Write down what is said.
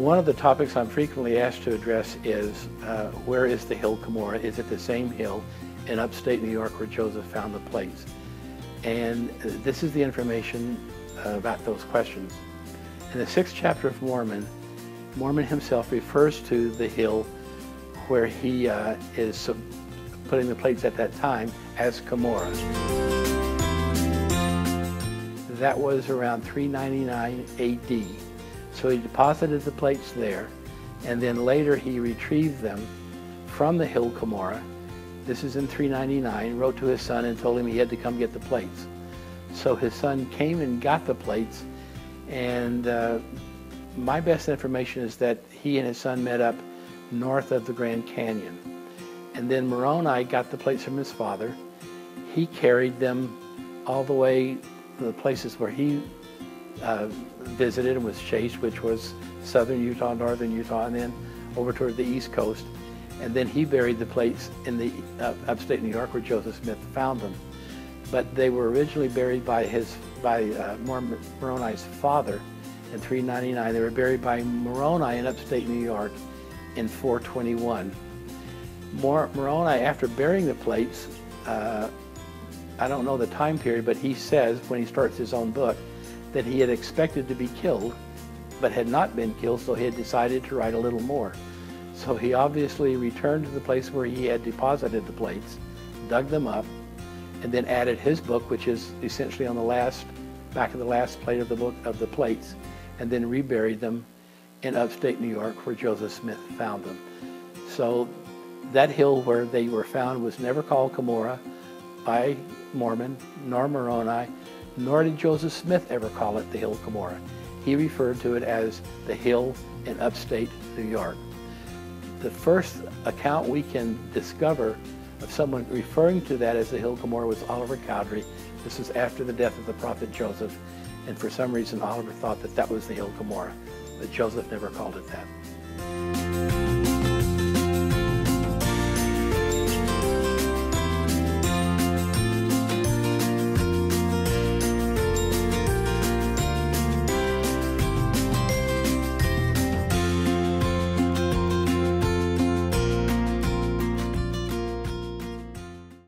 One of the topics I'm frequently asked to address is uh, where is the hill Cumorah? Is it the same hill in upstate New York where Joseph found the plates? And this is the information uh, about those questions. In the sixth chapter of Mormon, Mormon himself refers to the hill where he uh, is putting the plates at that time as Cumorah. That was around 399 AD. So he deposited the plates there, and then later he retrieved them from the hill Cumorah. This is in 399, wrote to his son and told him he had to come get the plates. So his son came and got the plates, and uh, my best information is that he and his son met up north of the Grand Canyon. And then Moroni got the plates from his father. He carried them all the way to the places where he uh, visited and was chased, which was southern Utah, northern Utah, and then over toward the east coast. And then he buried the plates in the uh, upstate New York where Joseph Smith found them. But they were originally buried by his by uh, Moroni's father in 399. They were buried by Moroni in upstate New York in 421. Moroni, after burying the plates, uh, I don't know the time period, but he says when he starts his own book that he had expected to be killed, but had not been killed, so he had decided to write a little more. So he obviously returned to the place where he had deposited the plates, dug them up, and then added his book, which is essentially on the last, back of the last plate of the book of the plates, and then reburied them in upstate New York where Joseph Smith found them. So that hill where they were found was never called Cumorah by Mormon nor Moroni, nor did Joseph Smith ever call it the Hill of Cumorah. He referred to it as the hill in upstate New York. The first account we can discover of someone referring to that as the Hill Cumorah was Oliver Cowdery. This was after the death of the prophet Joseph, and for some reason Oliver thought that that was the Hill Cumorah, but Joseph never called it that.